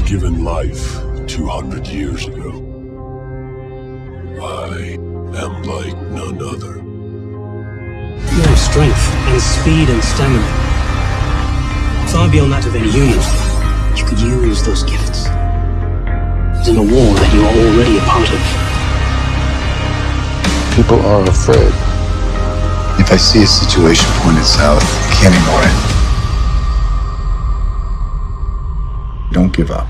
given life 200 years ago. I am like none other. You have strength and speed and stamina. Far beyond that of any human. You could use those gifts. In a war that you are already a part of. People are afraid. If I see a situation pointed south, I can't ignore it. Don't give up.